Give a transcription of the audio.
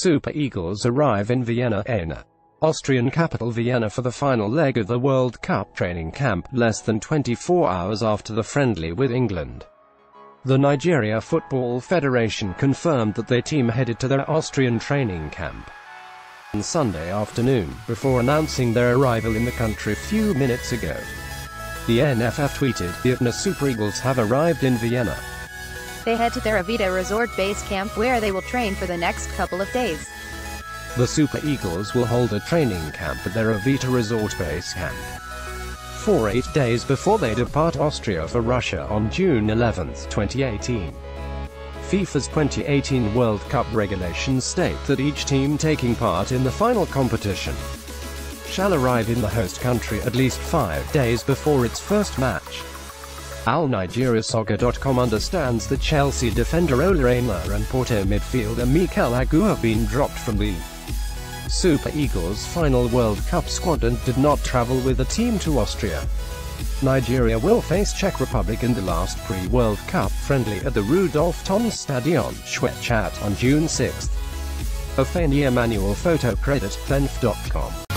Super Eagles arrive in Vienna, Aina. Austrian capital Vienna for the final leg of the World Cup training camp, less than 24 hours after the friendly with England. The Nigeria Football Federation confirmed that their team headed to their Austrian training camp on Sunday afternoon, before announcing their arrival in the country few minutes ago. The NFF tweeted, the Vienna Super Eagles have arrived in Vienna. They head to their Avita Resort base camp where they will train for the next couple of days. The Super Eagles will hold a training camp at their Avita Resort base camp. For eight days before they depart Austria for Russia on June 11, 2018. FIFA's 2018 World Cup regulations state that each team taking part in the final competition shall arrive in the host country at least five days before its first match. AllNigeriaSoccer.com understands that Chelsea defender Ola Aina and Porto midfielder Mikel Agu have been dropped from the Super Eagles final World Cup squad and did not travel with the team to Austria. Nigeria will face Czech Republic in the last pre-World Cup friendly at the Rudolf Tonn Stadion, Schwechat on June 6. A Fanny Emmanuel photo credit, Thenf.com.